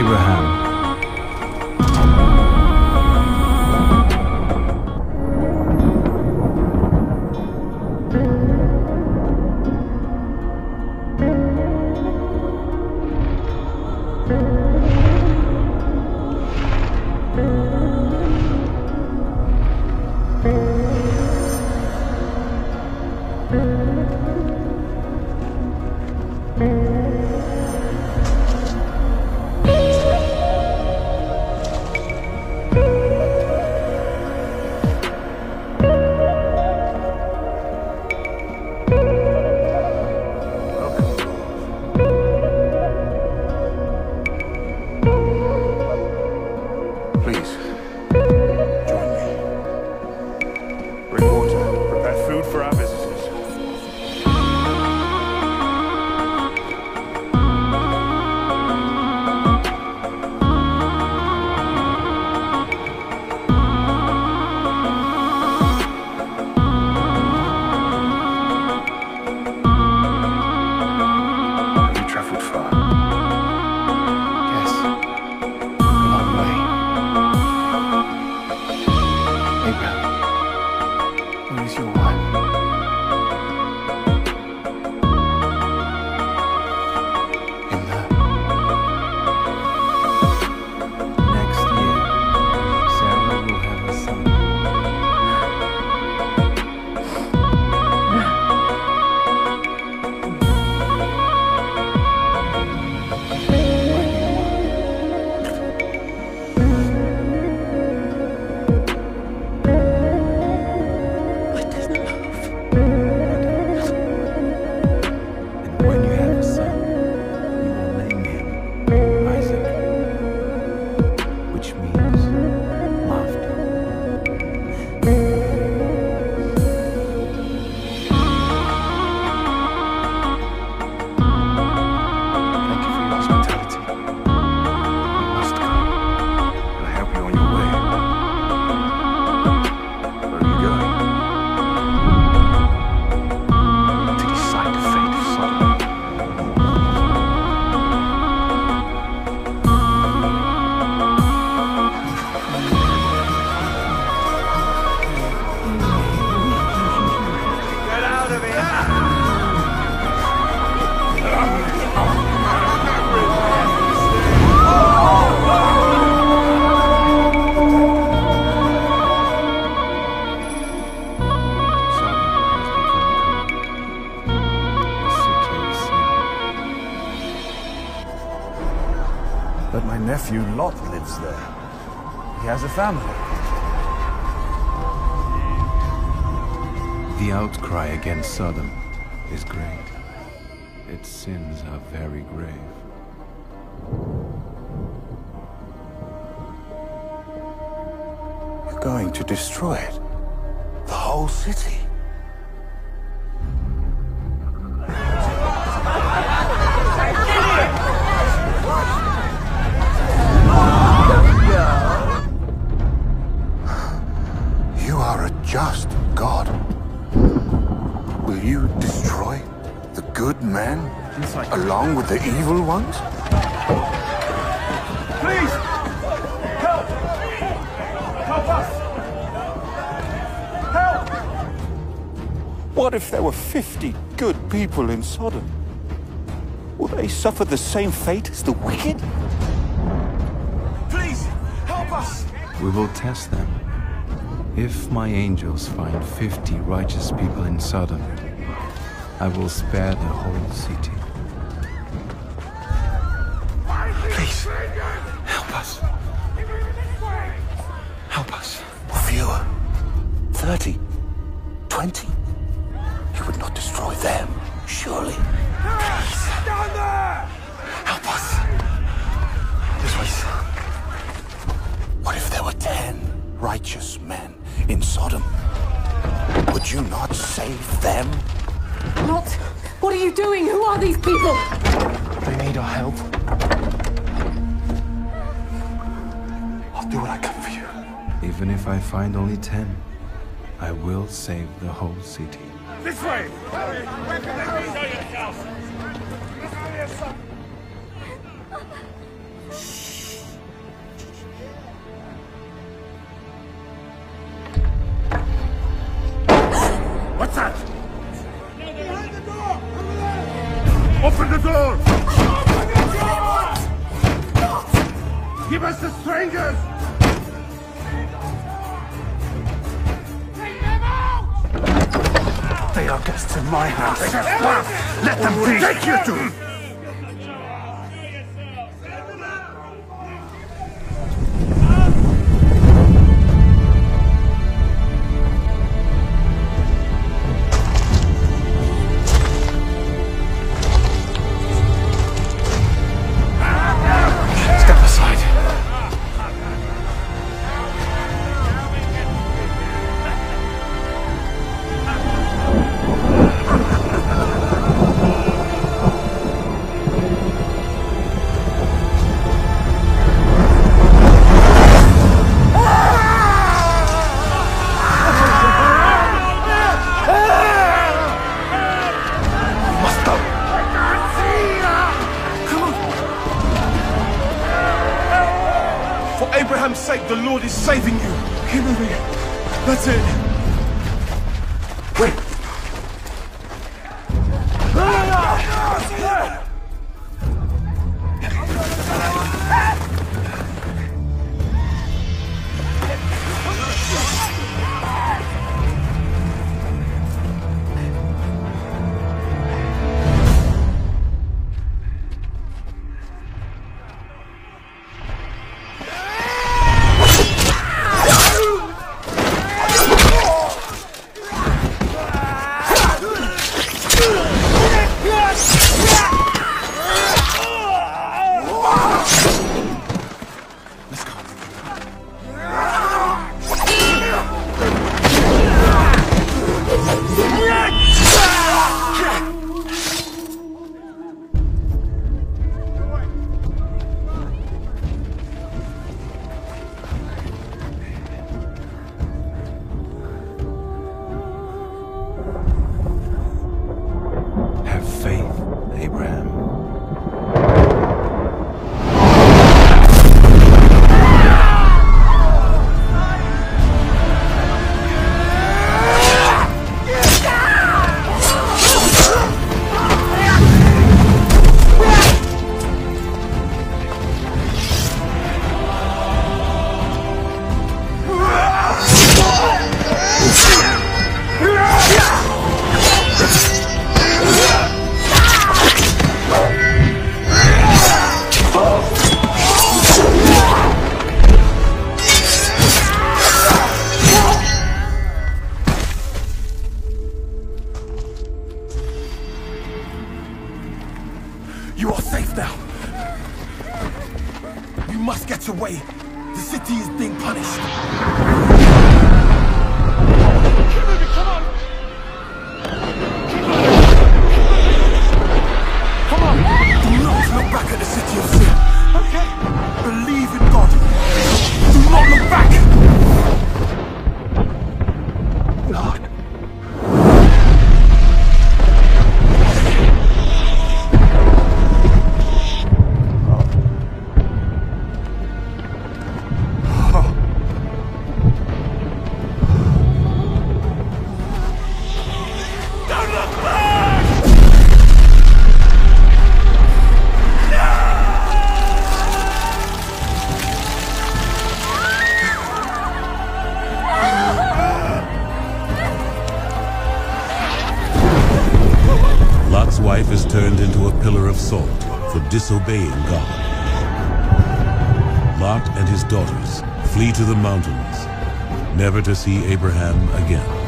Abraham. Please, nephew Lot lives there. He has a family. The outcry against Sodom is great. Its sins are very grave. You're going to destroy it. The whole city. Along with the evil ones? Please! Help! Help us! Help! What if there were 50 good people in Sodom? Will they suffer the same fate as the wicked? Please, help us! We will test them. If my angels find 50 righteous people in Sodom, I will spare the whole city. Please, help us. Help us. Fewer. 30. 20. You would not destroy them, surely. Please. Down there! Help us. This way, son. What if there were 10 righteous men in Sodom? Would you not save them? Not. What are you doing? Who are these people? They need our help. Do what I can for you. Even if I find only 10, I will save the whole city. This way! Shh. Give us the strangers! They are guests in my house. Let them be! Take you to! Sake, the Lord is saving you. Moving. That's it. Must get away. The city is being punished. Come on. Do not look back at the city of sin. Lot's wife is turned into a pillar of salt for disobeying God. Lot and his daughters flee to the mountains, never to see Abraham again.